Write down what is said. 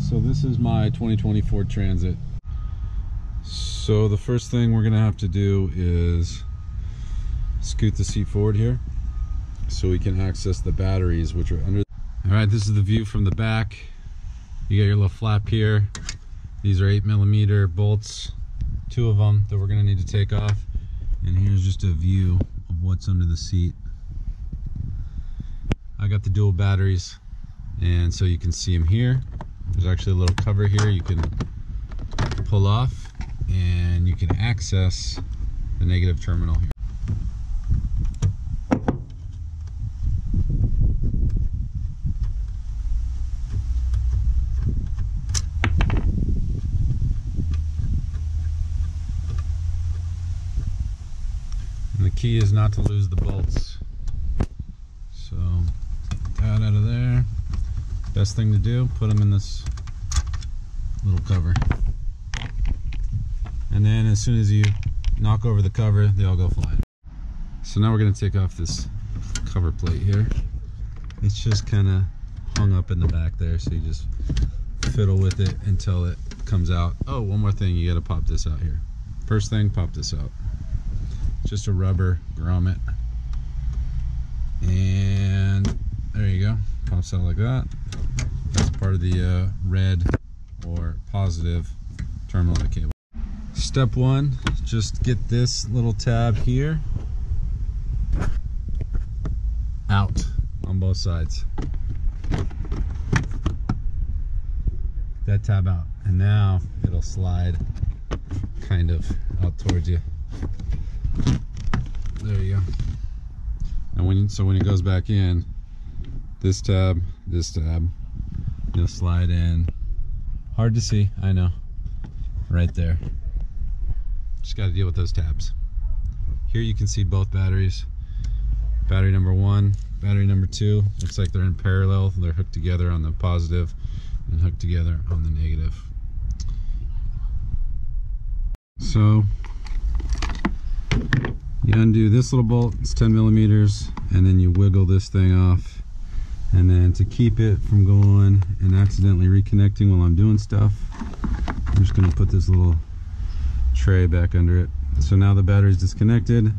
So this is my 2020 Ford Transit. So the first thing we're gonna have to do is scoot the seat forward here so we can access the batteries which are under. All right, this is the view from the back. You got your little flap here. These are eight millimeter bolts, two of them that we're gonna need to take off. And here's just a view of what's under the seat. I got the dual batteries and so you can see them here. There's actually a little cover here you can pull off and you can access the negative terminal here. And the key is not to lose the bolts. So, that out of there. Best thing to do, put them in this little cover. And then as soon as you knock over the cover, they all go flying. So now we're gonna take off this cover plate here. It's just kind of hung up in the back there, so you just fiddle with it until it comes out. Oh, one more thing, you gotta pop this out here. First thing, pop this out. Just a rubber grommet. And there you go, pops out like that. Part of the uh, red or positive terminal of the cable. Step one, just get this little tab here out on both sides. That tab out. And now it'll slide kind of out towards you. There you go. And when so when it goes back in, this tab, this tab, you'll slide in. Hard to see, I know. Right there. Just got to deal with those tabs. Here you can see both batteries. Battery number one, battery number two. Looks like they're in parallel. They're hooked together on the positive and hooked together on the negative. So you undo this little bolt, it's 10 millimeters, and then you wiggle this thing off. And then to keep it from going and accidentally reconnecting while I'm doing stuff, I'm just gonna put this little tray back under it. So now the battery's disconnected.